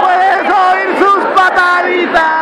puedes oír sus pataditas.